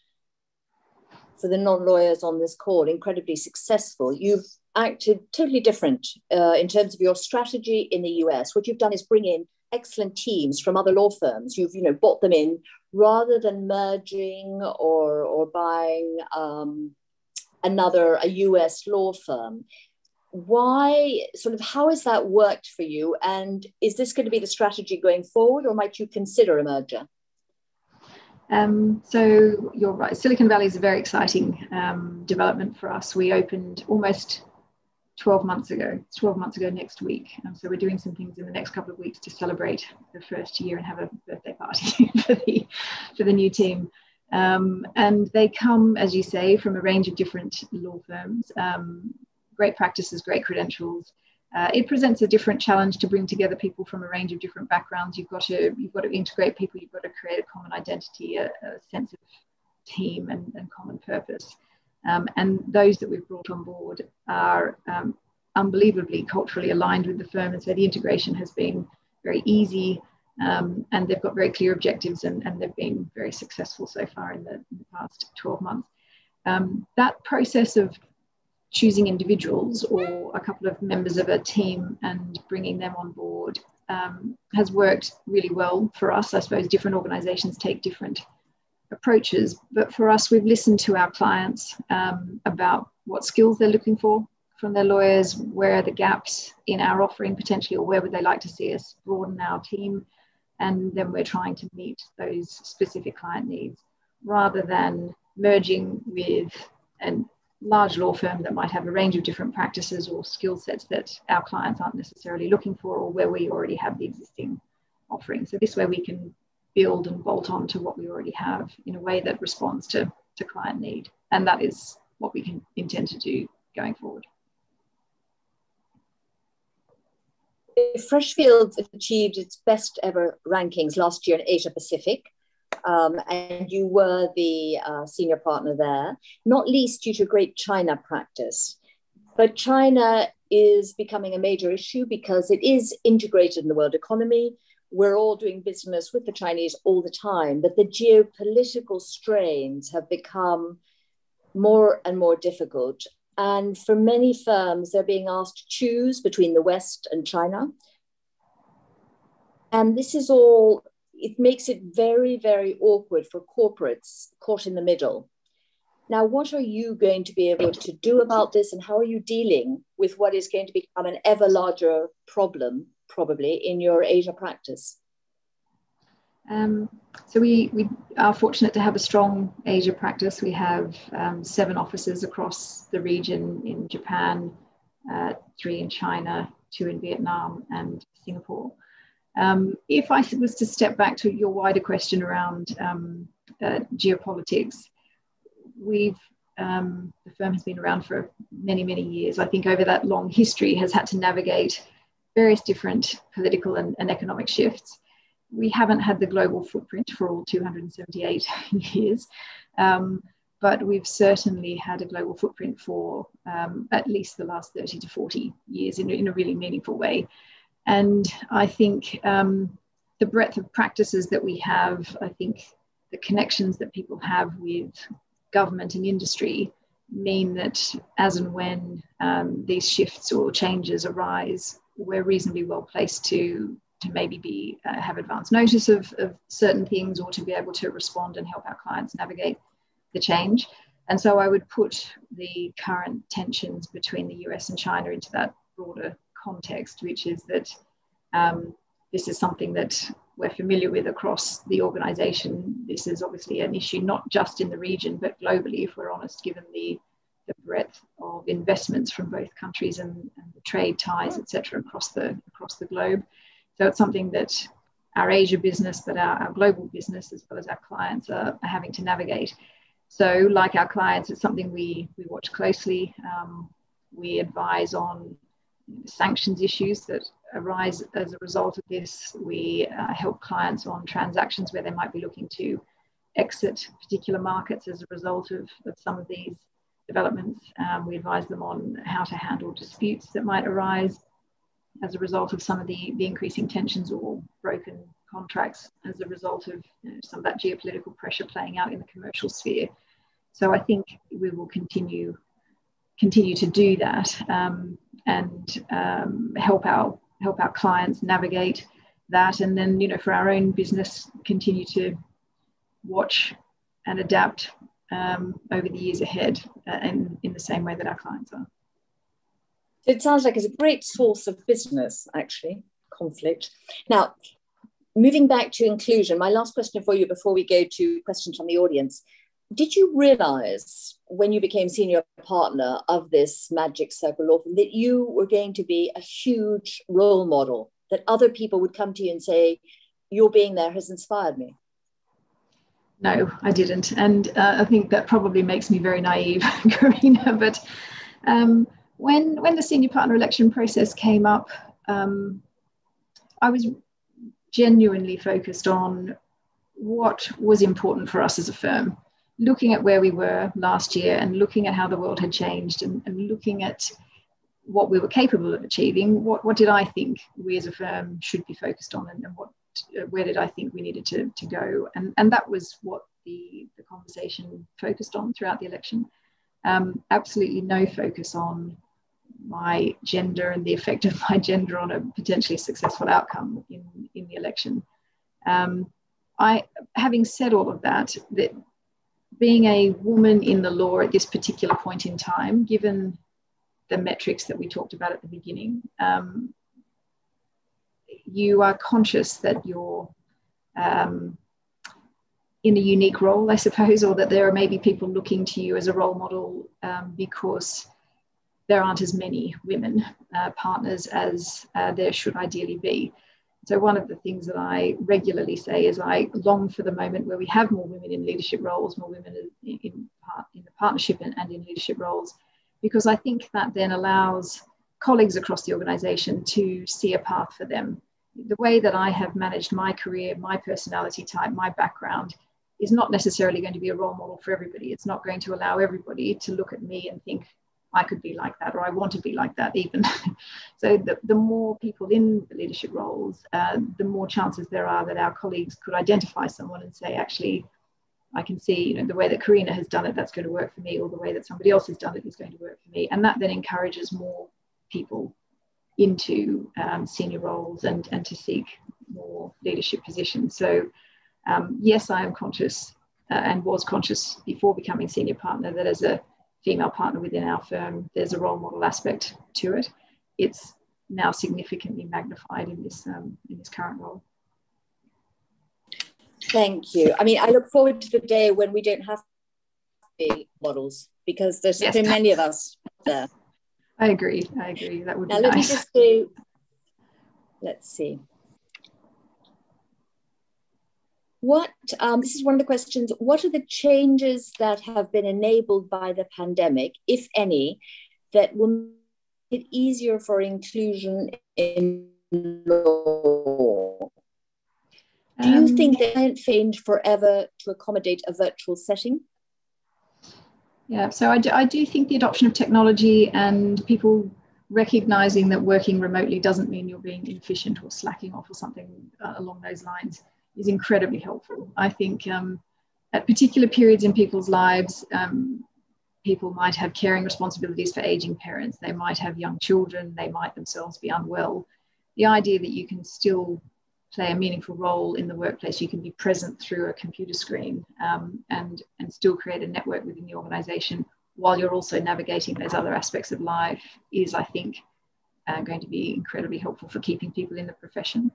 [SPEAKER 1] for the non lawyers on this call, incredibly successful, you've acted totally different uh, in terms of your strategy in the US. What you've done is bring in excellent teams from other law firms. You've you know bought them in rather than merging or or buying um, another a US law firm why sort of how has that worked for you? And is this going to be the strategy going forward or might you consider a merger?
[SPEAKER 2] Um, so you're right. Silicon valley is a very exciting um, development for us. We opened almost 12 months ago. 12 months ago next week. Um, so we're doing some things in the next couple of weeks to celebrate the first year and have a birthday party for the for the new team. Um, and they come, as you say, from a range of different law firms. Great practices, great credentials. Uh, it presents a different challenge to bring together people from a range of different backgrounds. You've got to you've got to integrate people. You've got to create a common identity, a, a sense of team, and, and common purpose. Um, and those that we've brought on board are um, unbelievably culturally aligned with the firm. And so the integration has been very easy. Um, and they've got very clear objectives and, and they've been very successful so far in the, in the past 12 months. Um, that process of choosing individuals or a couple of members of a team and bringing them on board um, has worked really well for us. I suppose different organizations take different approaches, but for us, we've listened to our clients um, about what skills they're looking for from their lawyers, where are the gaps in our offering potentially, or where would they like to see us broaden our team. And then we're trying to meet those specific client needs rather than merging with an large law firm that might have a range of different practices or skill sets that our clients aren't necessarily looking for or where we already have the existing offering. So this way we can build and bolt on to what we already have in a way that responds to, to client need. And that is what we can intend to do going forward.
[SPEAKER 1] Freshfields achieved its best ever rankings last year in Asia Pacific um, and you were the uh, senior partner there, not least due to great China practice. But China is becoming a major issue because it is integrated in the world economy. We're all doing business with the Chinese all the time, but the geopolitical strains have become more and more difficult. And for many firms, they're being asked to choose between the West and China. And this is all it makes it very, very awkward for corporates caught in the middle. Now, what are you going to be able to do about this, and how are you dealing with what is going to become an ever larger problem, probably, in your Asia practice?
[SPEAKER 2] Um, so we, we are fortunate to have a strong Asia practice. We have um, seven offices across the region in Japan, uh, three in China, two in Vietnam, and Singapore. Um, if I was to step back to your wider question around um, uh, geopolitics, we've um, the firm has been around for many, many years. I think over that long history has had to navigate various different political and, and economic shifts. We haven't had the global footprint for all 278 years, um, but we've certainly had a global footprint for um, at least the last 30 to 40 years in, in a really meaningful way. And I think um, the breadth of practices that we have, I think the connections that people have with government and industry mean that as and when um, these shifts or changes arise, we're reasonably well placed to to maybe be uh, have advance notice of, of certain things or to be able to respond and help our clients navigate the change. And so I would put the current tensions between the US and China into that broader context, which is that um, this is something that we're familiar with across the organization. This is obviously an issue not just in the region, but globally, if we're honest, given the, the breadth of investments from both countries and, and the trade ties, etc., across the across the globe. So it's something that our Asia business, but our, our global business, as well as our clients, are, are, having to navigate. So, like our clients, it's something we, we watch closely. Um, we advise on sanctions issues that arise as a result of this. We uh, help clients on transactions where they might be looking to exit particular markets as a result of, of some of these developments. Um, we advise them on how to handle disputes that might arise as a result of some of the, the increasing tensions or broken contracts as a result of you know, some of that geopolitical pressure playing out in the commercial sphere. So I think we will continue continue to do that um, and um, help our help our clients navigate that. And then you know for our own business continue to watch and adapt um, over the years ahead uh, and in the same way that our clients are.
[SPEAKER 1] It sounds like it's a great source of business actually conflict. Now moving back to inclusion my last question for you before we go to questions from the audience did you realize when you became senior partner of this magic circle law firm that you were going to be a huge role model that other people would come to you and say your being there has inspired me
[SPEAKER 2] no i didn't. And uh, i think that probably makes me very naive karina but um, when when the senior partner election process came up um, i was genuinely focused on what was important for us as a firm looking at where we were last year and looking at how the world had changed and, and looking at what we were capable of achieving, what, what did I think we as a firm should be focused on and, and what where did I think we needed to, to go? And, and that was what the, the conversation focused on throughout the election. Um, absolutely no focus on my gender and the effect of my gender on a potentially successful outcome in, in the election. Um, I, having said all of that, that being a woman in the law at this particular point in time, given the metrics that we talked about at the beginning, um, you are conscious that you're um, in a unique role, I suppose, or that there are maybe people looking to you as a role model um, because there aren't as many women uh, partners as uh, there should ideally be. So, one of the things that I regularly say is I long for the moment where we have more women in leadership roles, more women in, in, in the partnership and, and in leadership roles, because I think that then allows colleagues across the organization to see a path for them. The way that I have managed my career, my personality type, my background is not necessarily going to be a role model for everybody. It's not going to allow everybody to look at me and think, I could be like that, or I want to be like that, even. so, the, the more people in the leadership roles, uh, the more chances there are that our colleagues could identify someone and say, actually, I can see, you know, the way that Karina has done it, that's going to work for me, or the way that somebody else has done it is going to work for me. And that then encourages more people into um, senior roles and, and to seek more leadership positions. So, um, yes, I am conscious uh, and was conscious before becoming senior partner that as a female partner within our firm, there's a role model aspect to it. It's now significantly magnified in this um, in this current role.
[SPEAKER 1] Thank you. I mean, I look forward to the day when we don't have be models because there's yes. so many of us there.
[SPEAKER 2] I agree. I agree. That would
[SPEAKER 1] now,
[SPEAKER 2] be
[SPEAKER 1] let
[SPEAKER 2] nice.
[SPEAKER 1] me just do. Let's see. What, um, this is one of the questions, what are the changes that have been enabled by the pandemic, if any, that will make it easier for inclusion in law? Do you um, think they can't failed forever to accommodate a virtual setting?
[SPEAKER 2] Yeah, so I do, I do think the adoption of technology and people recognizing that working remotely doesn't mean you're being inefficient or slacking off or something uh, along those lines is incredibly helpful. I think um, at particular periods in people's lives, um, people might have caring responsibilities for aging parents, they might have young children, they might themselves be unwell. The idea that you can still play a meaningful role in the workplace, you can be present through a computer screen um, and, and still create a network within the organization while you're also navigating those other aspects of life is, I think, uh, going to be incredibly helpful for keeping people in the profession.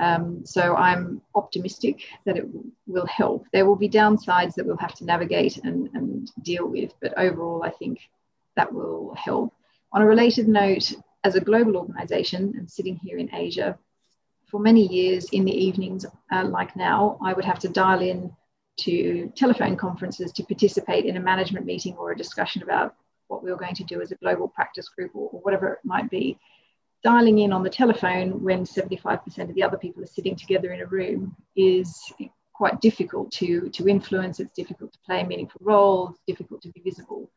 [SPEAKER 2] Um, so I'm optimistic that it will help. There will be downsides that we'll have to navigate and, and deal with, but overall, I think that will help. On a related note, as a global organization and sitting here in Asia, for many years in the evenings, uh, like now, I would have to dial in to telephone conferences to participate in a management meeting or a discussion about what we were going to do as a global practice group or, or whatever it might be dialing in on the telephone when 75% of the other people are sitting together in a room is quite difficult to, to influence. It's difficult to play a meaningful role. It's difficult to be visible.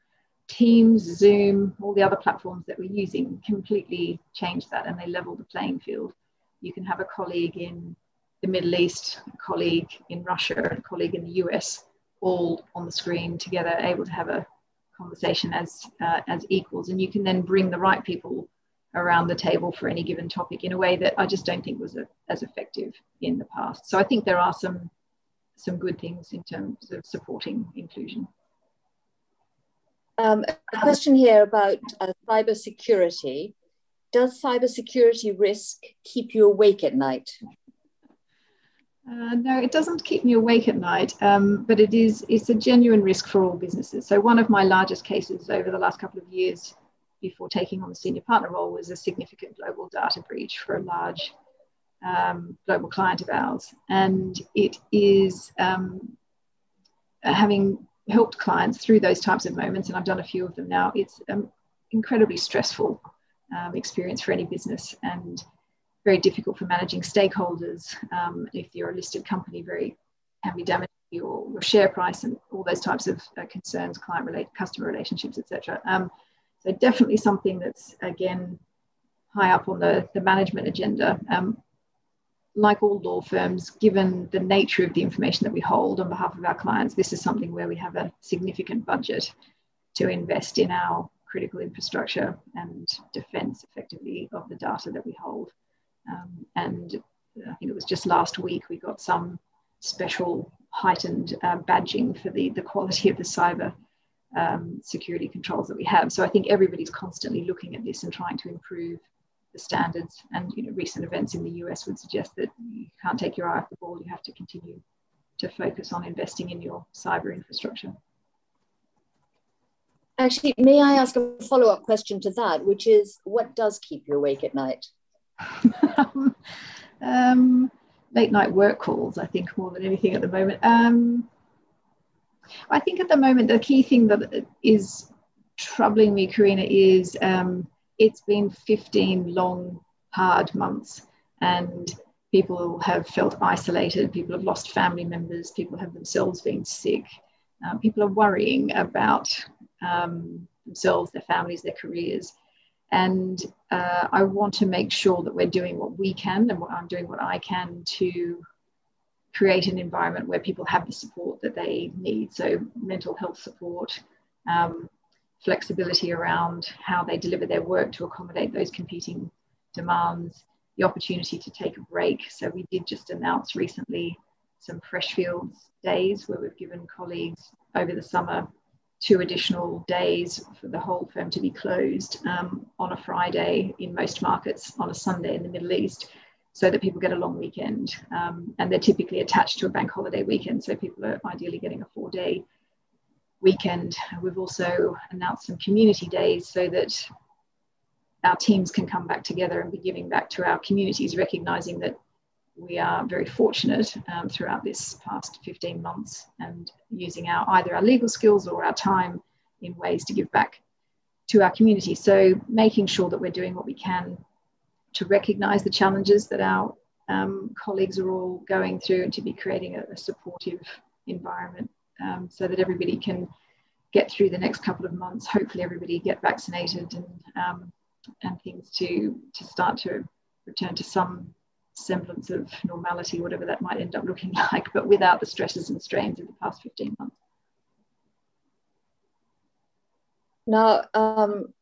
[SPEAKER 2] Teams, Zoom, all the other platforms that we're using completely change that and they level the playing field. You can have a colleague in the Middle East, a colleague in Russia, a colleague in the US, all on the screen together, able to have a conversation as, uh, as equals. And you can then bring the right people around the table for any given topic in a way that I just don't think was a, as effective in the past. So I think there are some some good things in terms of supporting inclusion.
[SPEAKER 1] Um, a question here about uh, cyber security. Does cyber security risk keep you awake at night?
[SPEAKER 2] Uh, no, it doesn't keep me awake at night, um, but it is it's a genuine risk for all businesses. So one of my largest cases over the last couple of years before taking on the senior partner role was a significant global data breach for a large um, global client of ours. And it is um, having helped clients through those types of moments, and I've done a few of them now, it's an incredibly stressful um, experience for any business and very difficult for managing stakeholders. Um, if you're a listed company, very can be damaging your, your share price and all those types of uh, concerns, client related, customer relationships, etc. So definitely something that's again high up on the, the management agenda. Um, like all law firms, given the nature of the information that we hold on behalf of our clients, this is something where we have a significant budget to invest in our critical infrastructure and defense effectively of the data that we hold. Um, and I think it was just last week we got some special heightened uh, badging for the, the quality of the cyber um, security controls that we have. So I think everybody's constantly looking at this and trying to improve the standards. And you know, recent events in the US would suggest that you can't take your eye off the ball. You have to continue to focus on investing in your cyber infrastructure.
[SPEAKER 1] Actually, may I ask a follow up question to that, which is what does keep you awake at night?
[SPEAKER 2] um, late night work calls, I think, more than anything at the moment. Um, I think at the moment, the key thing that is troubling me, Karina, is um, it's been 15 long, hard months, and people have felt isolated, people have lost family members, people have themselves been sick, um, people are worrying about um, themselves, their families, their careers. And uh, I want to make sure that we're doing what we can and what I'm doing what I can to create an environment where people have the support that they need. So, mental health support, um, flexibility around how they deliver their work to accommodate those competing demands, the opportunity to take a break. So we did just announce recently some Freshfields days where we've given colleagues over the summer two additional days for the whole firm to be closed um, on a Friday in most markets, on a Sunday in the Middle East, so that people get a long weekend. Um, and they're typically attached to a bank holiday weekend, so people are ideally getting a four day weekend. We've also announced some community days so that our teams can come back together and be giving back to our communities, recognizing that we are very fortunate um, throughout this past 15 months and using our either our legal skills or our time in ways to give back to our community. So making sure that we're doing what we can to recognize the challenges that our um, colleagues are all going through and to be creating a, a supportive environment um, so that everybody can get through the next couple of months. Hopefully, everybody get vaccinated and um, and things to to start to return to some semblance of normality, whatever that might end up looking like, but without the stresses and strains of the past 15 months.
[SPEAKER 1] Now, um,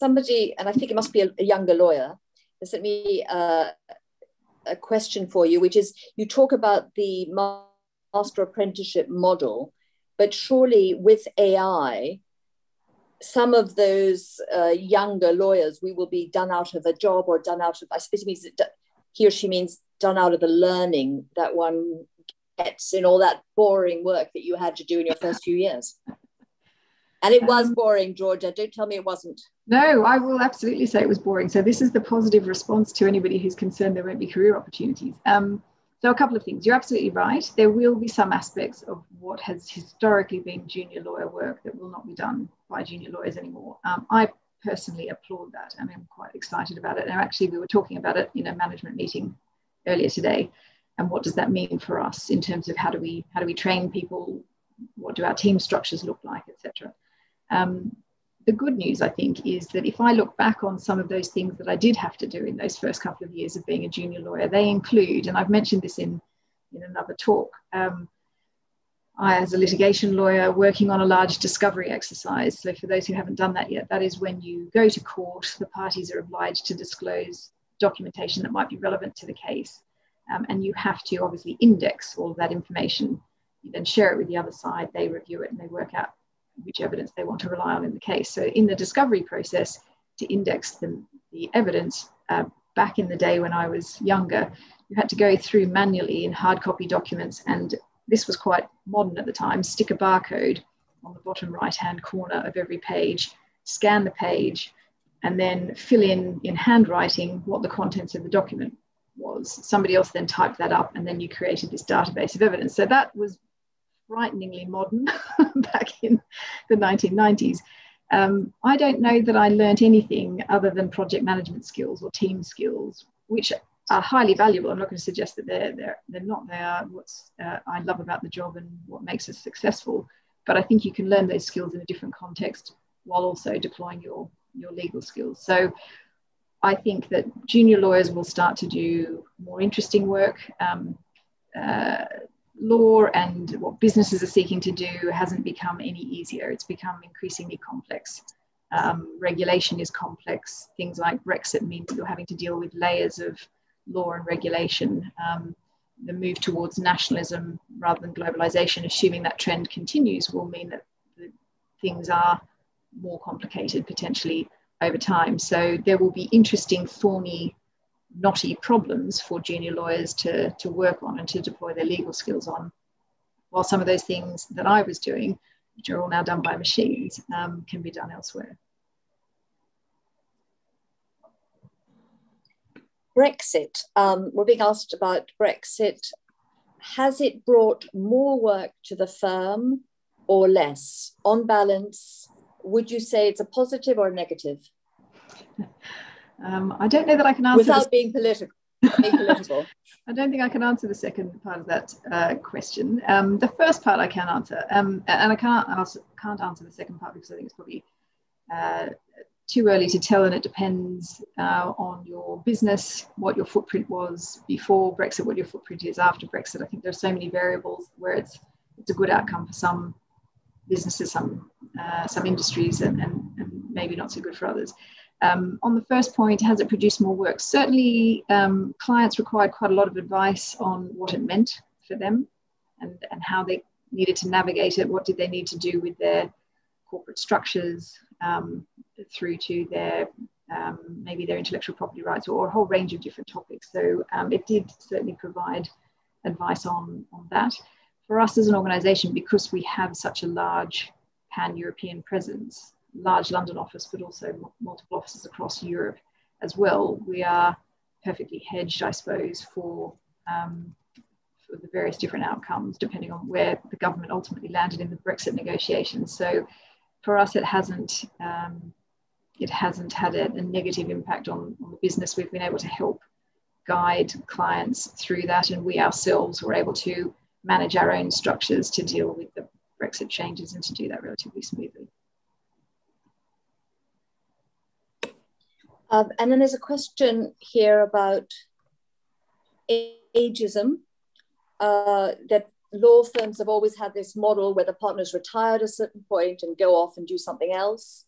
[SPEAKER 1] somebody, and I think it must be a, a younger lawyer, has sent me a question for you, which is you talk about the master apprenticeship model, but surely with AI, some of those uh, younger lawyers, we will be done out of a job or done out of, I suppose it means he or she means done out of the learning that one gets in all that boring work that you had to do in your first few years. And it was boring, Georgia. Don't tell me it wasn't.
[SPEAKER 2] No, I will absolutely say it was boring. So this is the positive response to anybody who's concerned there won't be career opportunities. Um, so a couple of things. You're absolutely right. There will be some aspects of what has historically been junior lawyer work that will not be done by junior lawyers anymore. Um, I personally applaud that and I'm quite excited about it. And actually, we were talking about it in a management meeting earlier today. And what does that mean for us in terms of how do we how do we train people? What do our team structures look like, etc. Um, the good news, I think, is that if I look back on some of those things that I did have to do in those first couple of years of being a junior lawyer, they include, and I've mentioned this in, in another talk, um, I, as a litigation lawyer, working on a large discovery exercise. So, for those who haven't done that yet, that is when you go to court, the parties are obliged to disclose documentation that might be relevant to the case. Um, and you have to obviously index all of that information. You then share it with the other side, they review it, and they work out which evidence they want to rely on in the case. So, in the discovery process, to index the, the evidence, uh, back in the day when I was younger, you had to go through manually in hard copy documents, and this was quite modern at the time stick a barcode on the bottom right hand corner of every page, scan the page, and then fill in in handwriting what the contents of the document was. Somebody else then typed that up, and then you created this database of evidence. So that was frighteningly modern back in the 1990s. Um, I don't know that I learnt anything other than project management skills or team skills, which are highly valuable. I'm not going to suggest that they're they're, they're not. They are what's uh, I love about the job and what makes us successful. But I think you can learn those skills in a different context while also deploying your, your legal skills. So I think that junior lawyers will start to do more interesting work. Um, uh, law and what businesses are seeking to do hasn't become any easier. It's become increasingly complex. Um, regulation is complex. Things like Brexit mean that you're having to deal with layers of law and regulation. Um, the move towards nationalism rather than globalization, assuming that trend continues, will mean that things are more complicated potentially over time. So there will be interesting, thorny, knotty problems for junior lawyers to, to work on and to deploy their legal skills on. While some of those things that I was doing, which are all now done by machines, um, can be done elsewhere.
[SPEAKER 1] Brexit, um, we're being asked about Brexit. Has it brought more work to the firm or less? On balance, would you say it's a positive or a negative?
[SPEAKER 2] Um, I don't know that I can answer
[SPEAKER 1] without being political. Being political.
[SPEAKER 2] I don't think I can answer the second part of that uh, question. Um, the first part I can answer, um, and I can't answer, can't answer the second part because I think it's probably uh, too early to tell, and it depends uh, on your business, what your footprint was before Brexit, what your footprint is after Brexit. I think there are so many variables where it's it's a good outcome for some businesses, some uh, some industries, and, and, and, maybe not so good for others. Um, on the first point, has it produced more work? Certainly, um, clients required quite a lot of advice on what it meant for them and, and how they needed to navigate it. What did they need to do with their corporate structures um, through to their um, maybe their intellectual property rights or a whole range of different topics. So um, it did certainly provide advice on, on that for us as an organization, because we have such a large pan European presence, large London office, but also multiple offices across Europe as well, we are perfectly hedged, I suppose, for, um, for the various different outcomes, depending on where the government ultimately landed in the Brexit negotiations. So for us, it hasn't. Um, it hasn't had a, a negative impact on, on the business. We've been able to help guide clients through that, and we ourselves were able to manage our own structures to deal with the Brexit changes and to do that relatively smoothly.
[SPEAKER 1] Um, and then there's a question here about ageism, uh, that law firms have always had this model where the partners retire at a certain point and go off and do something else.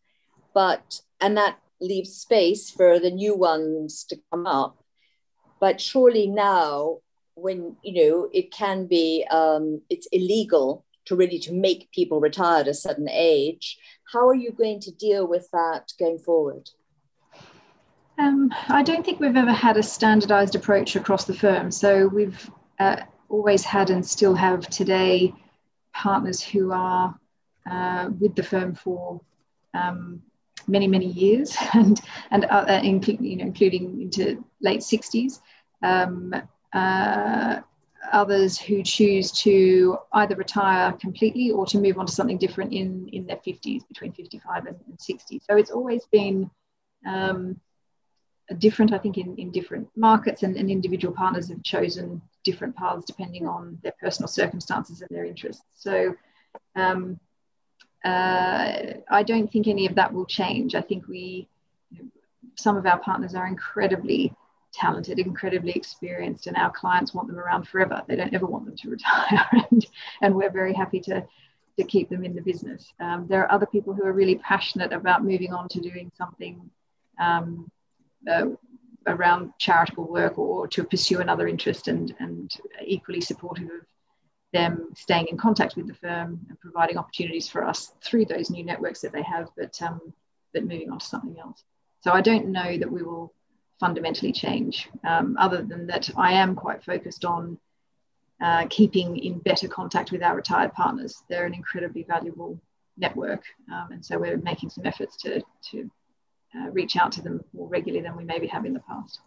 [SPEAKER 1] But, and that leaves space for the new ones to come up. But surely now when you know it can be um, it's illegal to really to make people retire at a certain age how are you going to deal with that going forward
[SPEAKER 2] um, i don't think we've ever had a standardized approach across the firm so we've uh, always had and still have today partners who are uh, with the firm for um, many many years and and uh, including you know including into late 60s um, uh, others who choose to either retire completely or to move on to something different in, in their 50s, between 55 and, and 60. So it's always been um, different, I think, in, in different markets, and, and individual partners have chosen different paths depending on their personal circumstances and their interests. So um, uh, I don't think any of that will change. I think we, some of our partners are incredibly talented, incredibly experienced, and our clients want them around forever. They don't ever want them to retire, and, and we're very happy to, to keep them in the business. Um, there are other people who are really passionate about moving on to doing something um, uh, around charitable work or to pursue another interest, and, and equally supportive of them staying in contact with the firm and providing opportunities for us through those new networks that they have, but um, but moving on to something else. So I don't know that we will fundamentally change. Um, other than that, I am quite focused on uh, keeping in better contact with our retired partners. They're an incredibly valuable network, um, and so we're making some efforts to, to uh, reach out to them more regularly than we maybe have in the past.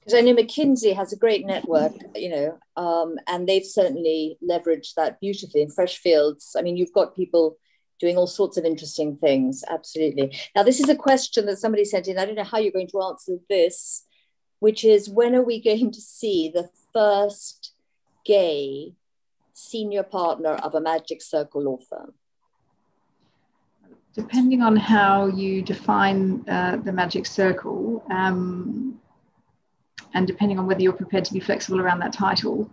[SPEAKER 1] Because I know McKinsey has a great network, you know, um, and they've certainly leveraged that beautifully in Freshfields. I mean, you've got people doing all sorts of interesting things. Absolutely. Now, this is a question that somebody sent in. I don't know how you're going to answer this, which is when are we going to see the first gay senior partner of a Magic Circle law firm?
[SPEAKER 2] Depending on how you define uh, the magic circle, um, and depending on whether you're prepared to be flexible around that title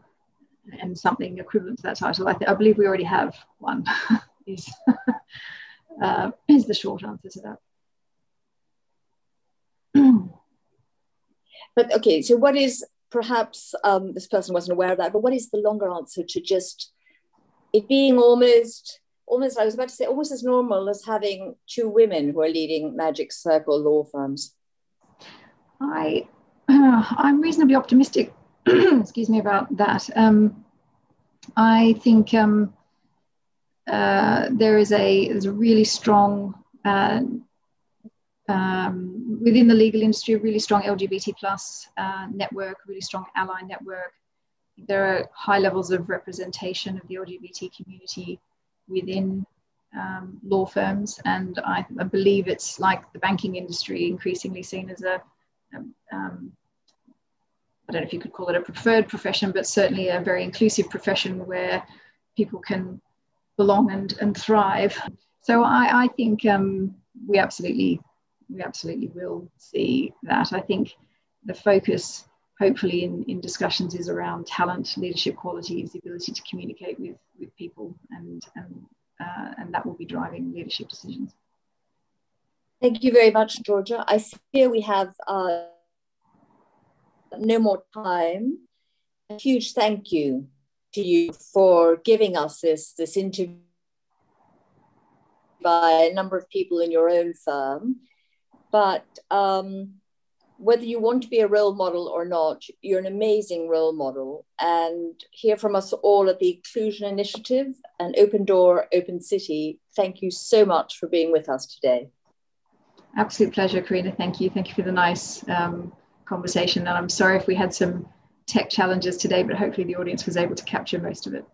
[SPEAKER 2] and something equivalent to that title, I, th- I believe we already have one. is uh, is the short answer to
[SPEAKER 1] that. but okay, so what is perhaps um, this person wasn't aware of that, but what is the longer answer to just it being almost almost I was about to say almost as normal as having two women who are leading Magic Circle law firms?
[SPEAKER 2] I uh, I'm reasonably optimistic. excuse me about that. Um, I think um, uh, there is a there's a really strong uh, um, within the legal industry, a really strong LGBT plus uh, network, really strong ally network. There are high levels of representation of the LGBT community within um, law firms, and I, I, believe it's like the banking industry, increasingly seen as a um, I don't know if you could call it a preferred profession, but certainly a very inclusive profession where people can belong and, and thrive. So I, I think um, we absolutely we absolutely will see that. I think the focus, hopefully, in, in discussions is around talent, leadership qualities, the ability to communicate with, with people, and, and, uh, and that will be driving leadership decisions.
[SPEAKER 1] Thank you very much, Georgia. I fear we have uh, no more time. A huge thank you to you for giving us this, this interview by a number of people in your own firm. But um, whether you want to be a role model or not, you're an amazing role model. And hear from us all at the Inclusion Initiative and Open Door, Open City. Thank you so much for being with us today.
[SPEAKER 2] Absolute pleasure, Karina. Thank you. Thank you for the nice um, conversation. And I'm sorry if we had some tech challenges today, but hopefully the audience was able to capture most of it.